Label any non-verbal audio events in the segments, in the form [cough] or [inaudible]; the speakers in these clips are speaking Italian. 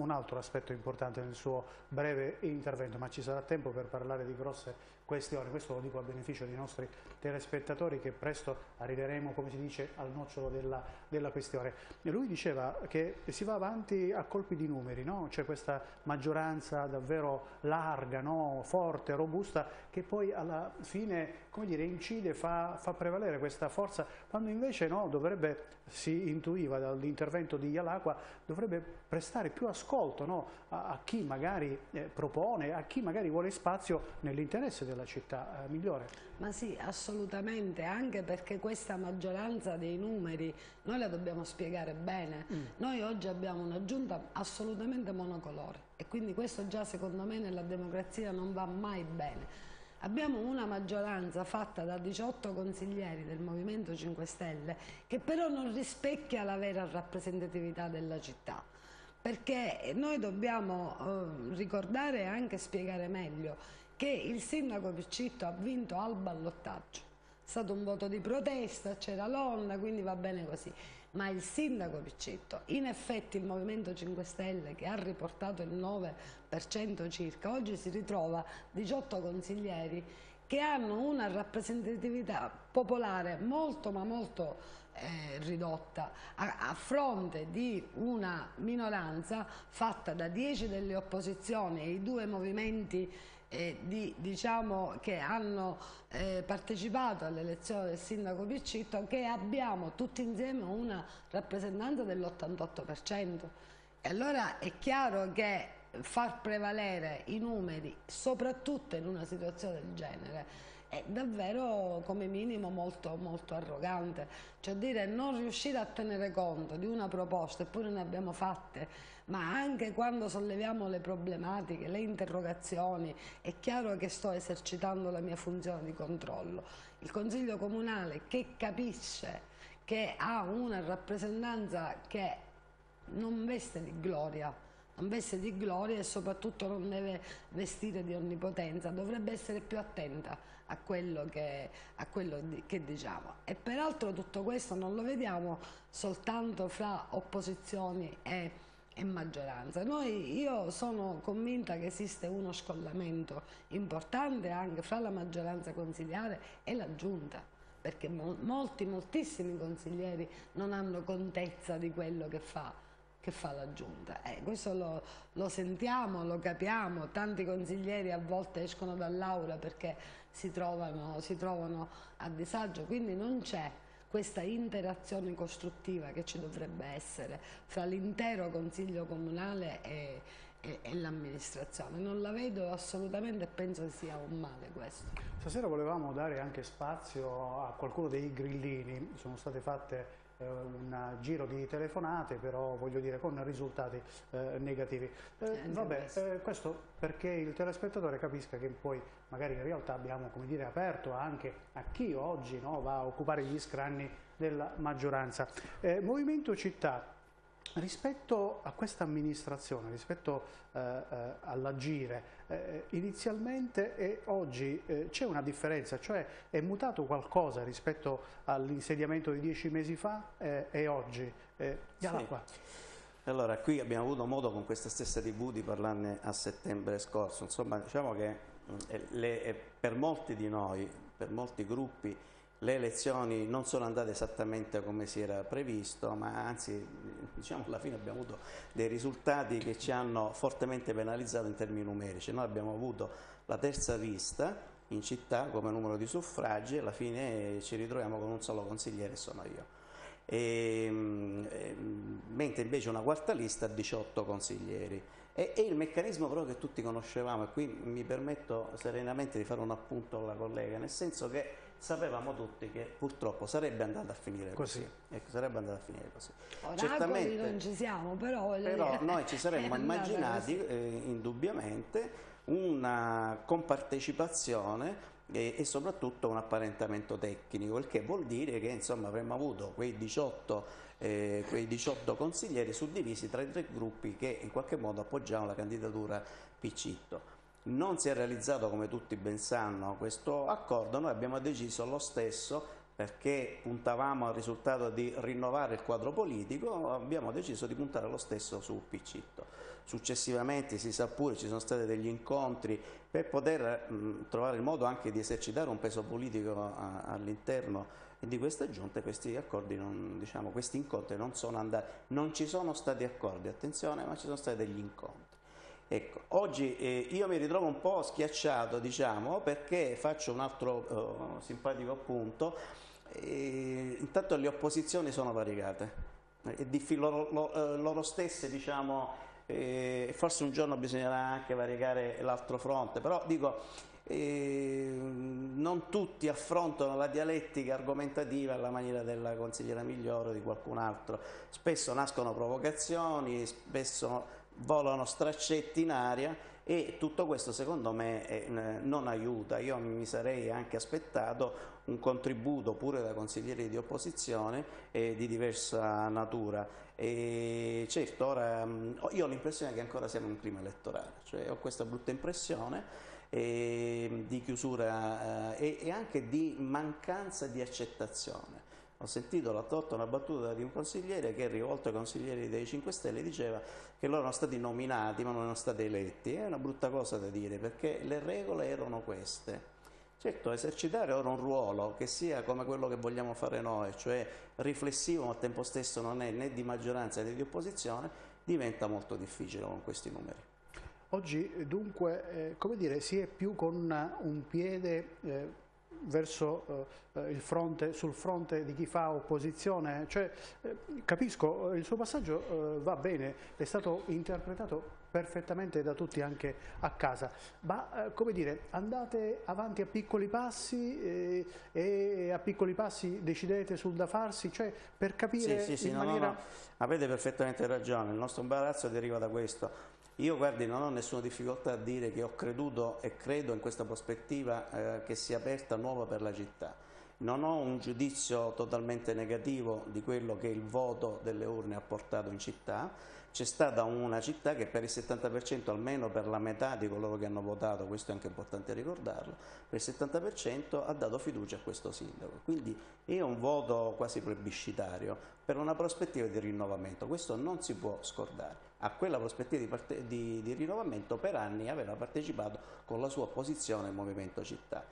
un altro aspetto importante nel suo breve intervento, ma ci sarà tempo per parlare di grosse questioni, questo lo dico a beneficio dei nostri telespettatori che presto arriveremo, come si dice, al nocciolo della, della questione. E lui diceva che si va avanti a colpi di numeri, no? c'è questa maggioranza davvero larga, no? forte, robusta, che poi alla fine dire, incide, fa, fa, prevalere questa forza, quando invece no, dovrebbe, si intuiva dall'intervento di Ialacqua, dovrebbe prestare più ascolto a, a, chi magari eh, propone, a chi magari vuole spazio nell'interesse della città eh, migliore. Ma sì, assolutamente, anche perché questa maggioranza dei numeri noi la dobbiamo spiegare bene. Mm. Noi oggi abbiamo una giunta assolutamente monocolore e quindi questo già secondo me nella democrazia non va mai bene. Abbiamo una maggioranza fatta da 18 consiglieri del Movimento 5 Stelle che però non rispecchia la vera rappresentatività della città perché noi dobbiamo eh, ricordare e anche spiegare meglio che il sindaco Piccitto ha vinto al ballottaggio. È stato un voto di protesta, c'era l'onda, quindi va bene così. Ma il sindaco Piccitto, in effetti il Movimento 5 Stelle che ha riportato il 9% circa, oggi si ritrova 18 consiglieri che hanno una rappresentatività popolare molto ma molto eh, ridotta a, a, fronte di una minoranza fatta da 10 delle opposizioni e i due movimenti eh, di, diciamo, che hanno eh, partecipato all'elezione del sindaco Piccitto che abbiamo tutti insieme una rappresentanza dell'88% e allora è chiaro che far prevalere i numeri, soprattutto in una situazione del genere, è davvero come minimo molto, molto arrogante. Cioè dire non riuscire a tenere conto di una proposta, eppure ne abbiamo fatte, ma anche quando solleviamo le problematiche, le interrogazioni, è chiaro che sto esercitando la mia funzione di controllo. Il Consiglio Comunale che capisce che ha una rappresentanza che non veste di gloria, non veste di gloria e soprattutto non deve vestire di onnipotenza, dovrebbe essere più attenta a quello che, a quello che diciamo. E peraltro tutto questo non lo vediamo soltanto fra opposizioni e, e maggioranza. Noi, io sono convinta che esiste uno scollamento importante anche fra la maggioranza consigliare e la giunta perché molti, moltissimi consiglieri non hanno contezza di quello che fa che fa la giunta. Eh, questo lo, lo, sentiamo, lo capiamo, tanti consiglieri a volte escono dall'aula perché si trovano, si trovano a disagio, quindi non c'è questa interazione costruttiva che ci dovrebbe essere fra l'intero Consiglio Comunale e, e, e l'amministrazione. Non la vedo assolutamente e penso che sia un male questo. Stasera volevamo dare anche spazio a qualcuno dei grillini, sono state fatte un giro di telefonate però voglio dire con risultati eh, negativi. Eh, vabbè eh, questo perché il telespettatore capisca che poi magari in realtà abbiamo come dire aperto anche a chi oggi no, va a occupare gli scranni della maggioranza. Eh, Movimento Città Rispetto a questa amministrazione, rispetto eh, eh, all'agire, eh, inizialmente e oggi eh, c'è una differenza, cioè è mutato qualcosa rispetto all'insediamento di dieci mesi fa eh, e oggi? Eh, sì. Allora, qui abbiamo avuto modo con questa stessa TV di parlarne a settembre scorso, insomma diciamo che mm, le, per molti di noi, per molti gruppi, le elezioni non sono andate esattamente come si era previsto, ma anzi diciamo, alla fine abbiamo avuto dei risultati che ci hanno fortemente penalizzato in termini numerici. Noi abbiamo avuto la terza lista in città come numero di suffragi e alla fine ci ritroviamo con un solo consigliere, sono io. E, ehm, mentre invece una quarta lista ha 18 consiglieri. E, e, il meccanismo però che tutti conoscevamo, e qui mi permetto serenamente di fare un appunto alla collega, nel senso che sapevamo tutti che purtroppo sarebbe andata a finire così. così. Ecco, sarebbe andata a finire così. Oracoli Certamente, non ci siamo, però... Però noi ci [laughs] saremmo immaginati, eh, indubbiamente, una compartecipazione e, e, soprattutto un apparentamento tecnico, il che vuol dire che insomma, avremmo avuto quei 18, eh, quei 18 consiglieri suddivisi tra i tre gruppi che in qualche modo appoggiavano la candidatura Piccitto. Non si è realizzato, come tutti ben sanno, questo accordo, noi abbiamo deciso lo stesso perché puntavamo al risultato di rinnovare il quadro politico, abbiamo deciso di puntare lo stesso sul Piccitto. Successivamente si sa pure, ci sono stati degli incontri per poter mh, trovare il modo anche di esercitare un peso politico all'interno di questa giunta questi non, diciamo, questi incontri non sono andati, non ci sono stati accordi, attenzione, ma ci sono stati degli incontri. Ecco, oggi eh, io mi ritrovo un po' schiacciato, diciamo, perché faccio un altro eh, simpatico appunto, eh, intanto le opposizioni sono variegate, loro, loro, eh, loro, stesse, diciamo, eh, forse un giorno bisognerà anche variegare l'altro fronte, però dico, eh, non tutti affrontano la dialettica argomentativa alla maniera della consigliera Migliore o di qualcun altro, spesso nascono provocazioni, spesso volano straccetti in aria e tutto questo secondo me eh, non aiuta. Io mi sarei anche aspettato un contributo pure da consiglieri di opposizione di diversa natura. E certo, ora mm, io ho l'impressione che ancora siamo in un clima elettorale, cioè ho questa brutta impressione eh, di chiusura eh, e anche di mancanza di accettazione. Ho sentito la torta una battuta di un consigliere che rivolto ai consiglieri dei 5 Stelle diceva che loro erano stati nominati ma non erano stati eletti. È una brutta cosa da dire perché le regole erano queste. Certo, esercitare ora un ruolo che sia come quello che vogliamo fare noi, cioè riflessivo ma al tempo stesso non è né di maggioranza né di opposizione, diventa molto difficile con questi numeri. Oggi dunque, eh, come dire, si è più con un piede eh, verso eh, il fronte, sul fronte di chi fa opposizione, cioè, eh, capisco, il suo passaggio eh, va bene, è stato interpretato perfettamente da tutti anche a casa, ma eh, come dire, andate avanti a piccoli passi eh, e a piccoli passi decidete sul da farsi, cioè per capire sì, sì, sì, in no, maniera... No, no. Avete perfettamente ragione, il nostro imbarazzo deriva da questo io guardi, non ho nessuna difficoltà a dire che ho creduto e credo in questa prospettiva eh, che sia aperta nuova per la città. Non ho un giudizio totalmente negativo di quello che il voto delle urne ha portato in città, c'è stata una città che per il 70%, almeno per la metà di coloro che hanno votato, questo è anche importante ricordarlo, per il 70% ha dato fiducia a questo sindaco. Quindi è un voto quasi plebiscitario per una prospettiva di rinnovamento, questo non si può scordare. A quella prospettiva di, di, di rinnovamento per anni aveva partecipato con la sua opposizione il Movimento Città.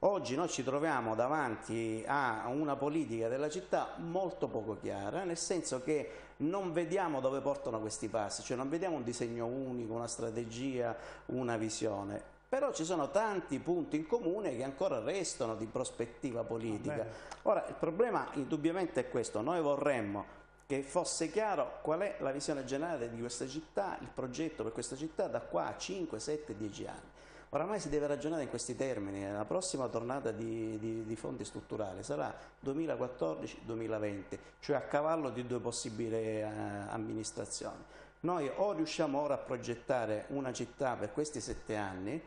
Oggi noi ci troviamo davanti a una politica della città molto poco chiara, nel senso che non vediamo dove portano questi passi, cioè non vediamo un disegno unico, una strategia, una visione. Però ci sono tanti punti in comune che ancora restano di prospettiva politica. Ora, il problema indubbiamente è questo, noi vorremmo che fosse chiaro qual è la visione generale di questa città, il progetto per questa città da qua a 5, 7, 10 anni. Oramai si deve ragionare in questi termini, la prossima tornata di, di, di fondi strutturali sarà 2014-2020, cioè a cavallo di due possibili eh, amministrazioni. Noi o riusciamo ora a progettare una città per questi sette anni,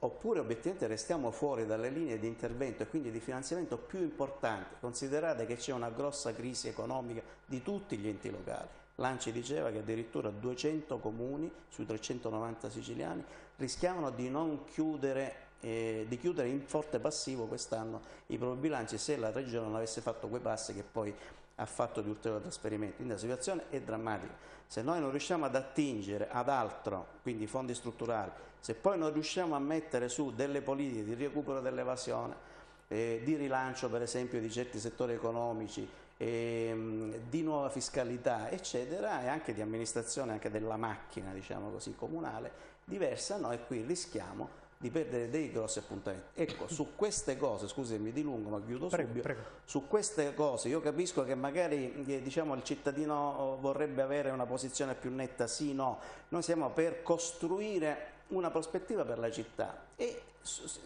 oppure obiettivamente restiamo fuori dalle linee di intervento e quindi di finanziamento più importanti. Considerate che c'è una grossa crisi economica di tutti gli enti locali. L'Anci diceva che addirittura 200 comuni sui 390 siciliani rischiavano di non chiudere eh, di chiudere in forte passivo quest'anno i propri bilanci se la Regione non avesse fatto quei passi che poi ha fatto di ulteriori trasferimenti. Quindi la situazione è drammatica. Se noi non riusciamo ad attingere ad altro, quindi fondi strutturali, se poi non riusciamo a mettere su delle politiche di recupero dell'evasione, eh, di rilancio per esempio di certi settori economici, eh, di nuova fiscalità eccetera e anche di amministrazione anche della macchina diciamo così comunale diversa, noi qui rischiamo di perdere dei grossi appuntamenti. Ecco, su queste cose, scusami di lungo ma chiudo prego, subito, prego. su queste cose io capisco che magari eh, diciamo, il cittadino oh, vorrebbe avere una posizione più netta, sì, no, noi siamo per costruire una prospettiva per la città e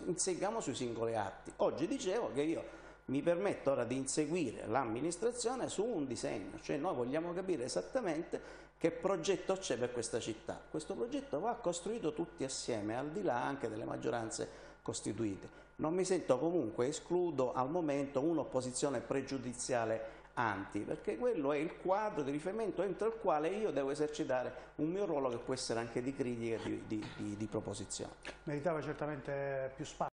insegniamo sui singoli atti. Oggi dicevo che io mi permetto ora di inseguire l'amministrazione su un disegno, cioè noi vogliamo capire esattamente che progetto c'è per questa città. Questo progetto va costruito tutti assieme, al di là anche delle maggioranze costituite. Non mi sento comunque, escludo al momento un'opposizione pregiudiziale anti, perché quello è il quadro di riferimento entro il quale io devo esercitare un mio ruolo che può essere anche di critica e di, di, di, di proposizione. Meritava certamente più spazio.